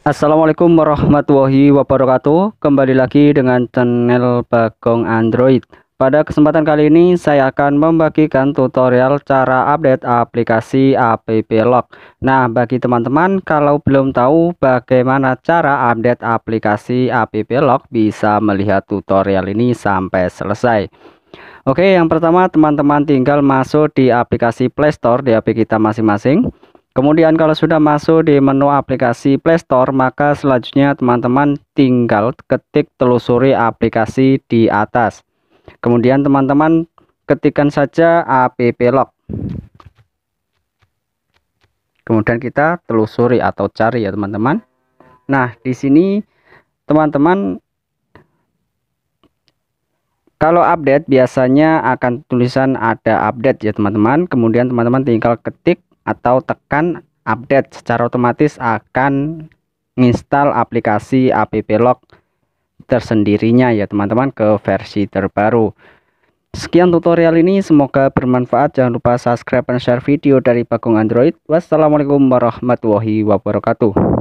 Assalamualaikum warahmatullahi wabarakatuh. Kembali lagi dengan channel Bagong Android. Pada kesempatan kali ini saya akan membagikan tutorial cara update aplikasi app lock Nah bagi teman-teman kalau belum tahu bagaimana cara update aplikasi app lock Bisa melihat tutorial ini sampai selesai. Oke yang pertama teman-teman tinggal masuk di aplikasi Playstore di HP kita masing-masing Kemudian kalau sudah masuk di menu aplikasi Play Store, maka selanjutnya teman-teman tinggal ketik telusuri aplikasi di atas. Kemudian teman-teman ketikkan saja app lock. Kemudian kita telusuri atau cari ya teman-teman. Nah, di sini teman-teman kalau update biasanya akan tulisan ada update ya teman-teman. Kemudian teman-teman tinggal ketik atau tekan update secara otomatis akan install aplikasi app lock tersendirinya ya teman-teman ke versi terbaru. Sekian tutorial ini semoga bermanfaat. Jangan lupa subscribe dan share video dari Bagong Android. Wassalamualaikum warahmatullahi wabarakatuh